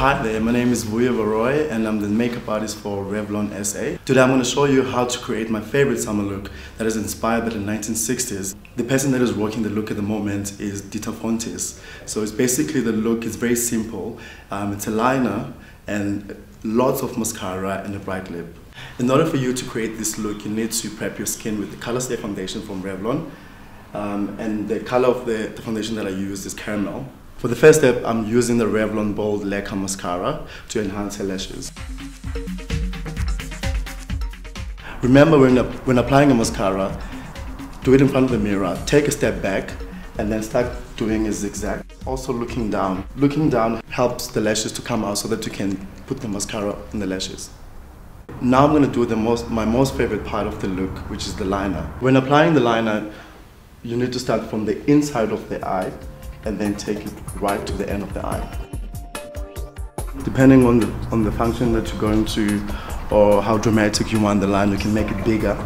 Hi there, my name is Vuyo Varoy and I'm the makeup artist for Revlon SA. Today I'm going to show you how to create my favorite summer look that is inspired by the 1960s. The person that is rocking the look at the moment is Dita Von Teese. So it's basically the look is very simple. Um, it's a liner and lots of mascara and a bright lip. In order for you to create this look, you need to prep your skin with the ColorStay foundation from Revlon. Um, and the color of the, the foundation that I use is caramel. For the first step, I'm using the Revlon Bold Lacquer Mascara to enhance her lashes. Remember when, when applying a mascara, do it in front of the mirror, take a step back, and then start doing a zigzag. Also looking down. Looking down helps the lashes to come out so that you can put the mascara on the lashes. Now I'm going to do the most, my most favorite part of the look, which is the liner. When applying the liner, you need to start from the inside of the eye and then take it right to the end of the eye. Depending on the, on the function that you're going to or how dramatic you want the line, you can make it bigger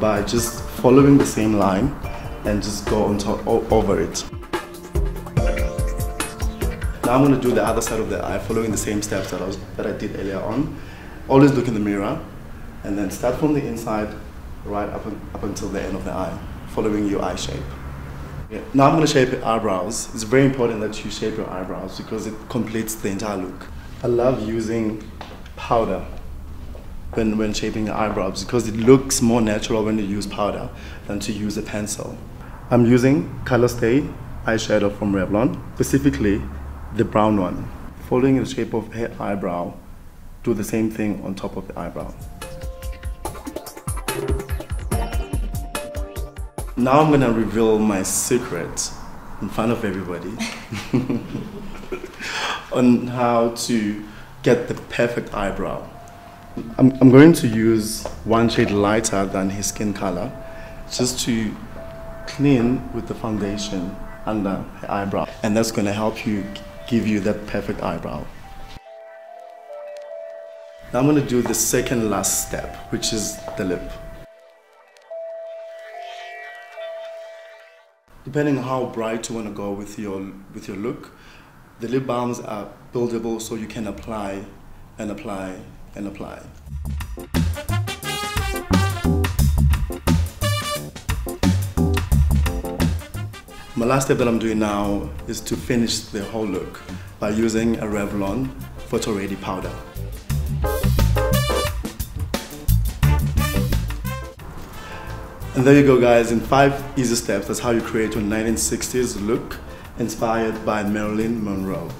by just following the same line and just go on top over it. Now I'm going to do the other side of the eye following the same steps that I, was, that I did earlier on. Always look in the mirror and then start from the inside right up, up until the end of the eye, following your eye shape. Yeah. Now I'm going to shape your eyebrows. It's very important that you shape your eyebrows because it completes the entire look. I love using powder when, when shaping your eyebrows because it looks more natural when you use powder than to use a pencil. I'm using ColorStay eyeshadow from Revlon, specifically the brown one. Following the shape of her eyebrow, do the same thing on top of the eyebrow. Now I'm gonna reveal my secret in front of everybody on how to get the perfect eyebrow. I'm, I'm going to use one shade lighter than his skin color just to clean with the foundation under the eyebrow and that's going to help you give you that perfect eyebrow. Now I'm going to do the second last step which is the lip. Depending on how bright you want to go with your, with your look, the lip balms are buildable so you can apply and apply and apply. My last step that I'm doing now is to finish the whole look by using a Revlon PhotoReady powder. And there you go guys, in five easy steps, that's how you create your 1960s look inspired by Marilyn Monroe.